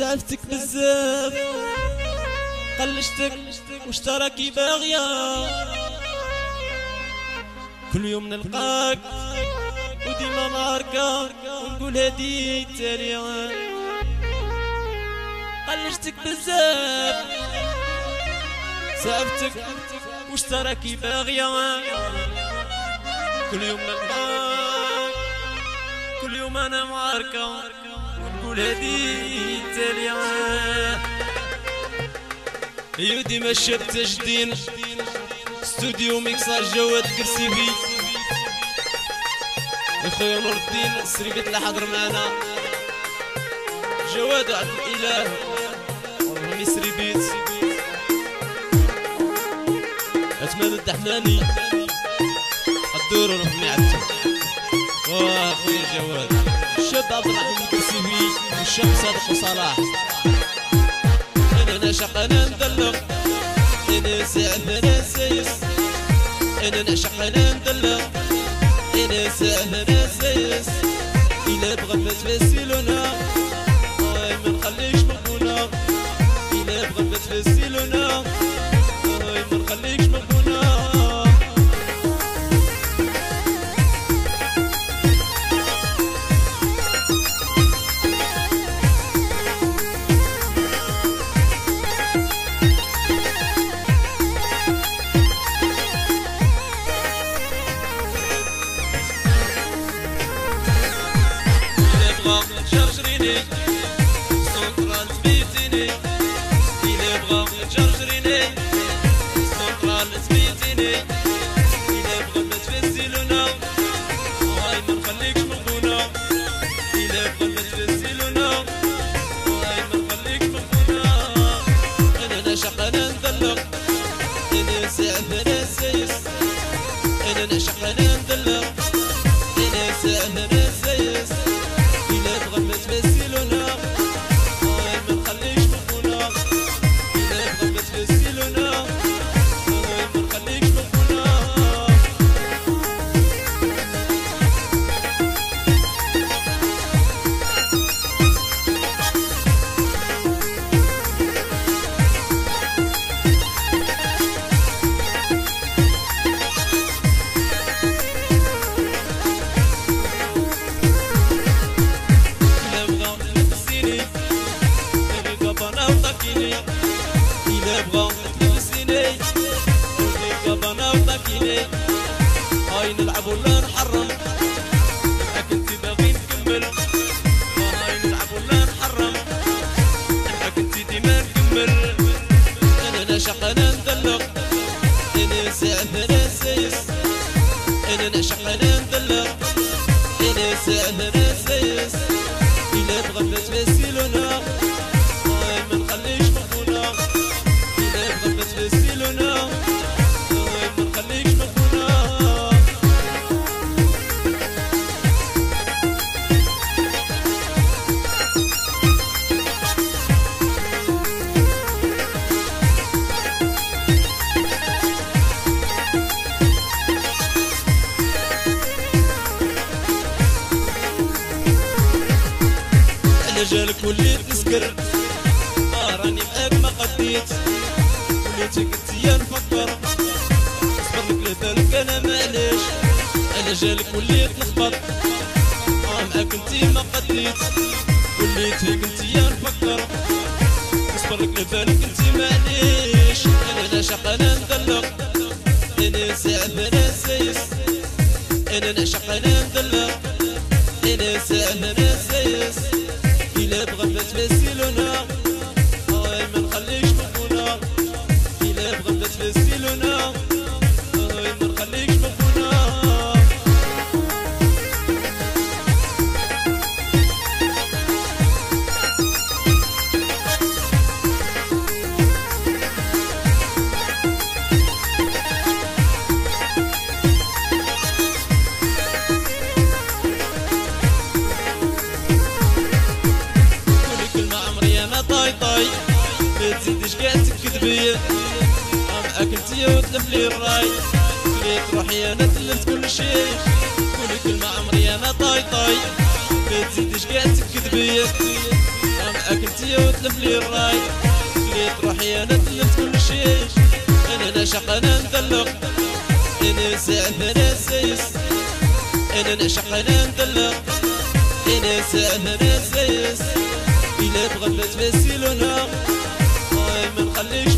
سالفتك بزاف. قلشتك واشتراكي باغية كل يوم نلقاك وديما ماركة ونقول هادي تالية قلشتك بزاف. سالفتك واشتراكي باغية كل يوم نلقاك كل يوم أنا معاركة. ونقول هادي تالية يو ديما الشاب تجدين استوديو ميكساج جواد كرسيفي اخويا نور الدين السريبيت اللي حاضر معنا. جواد عبد الإله ورمي سريبيت اتمنى الدحماني الدور ورمي عبد واه اخويا جواد. الشاب عبد الرحمن الكرسيفي والشاب صادق وصلاح أنا ندلق أنا أنا سيس أنا أنا ندلق هاي نلعب ولا نحرم معاك انتي باغي نكمل هاي نلعب ولا نحرم معاك انتي ديما نكمل أنا أنا ندلق. أنا سعد جالك وليت نسكر آه راني معاك ما قديت وليتك انتيا نفكر. أصبر لك لبالك أنا معليش. على جالك وليت نخبط آه معاك انتي ما قديت وليتك انتيا نفكر. أصبر لك لبالك انتي معليش. أنا نعشق أنا ندلق أنا سعد أنا سيس أنا نعشق أنا ندلق أنا سعد أنا سيس إلا بغا وتلف لي الراي. خليت روحي أنا تلفت كل شي. كل كلمة عمري أنا طاي طاي. ما تزيدش كاع تكد بيا. اكلتي وتلف لي الراي. خليت روحي أنا تلفت كل شيء أنا نعشق أنا ندلق. أنا زعف أنا سيس أنا نعشق أنا ندلق. أنا زعف أنا إلا بغات تفسي لنا ما نخليش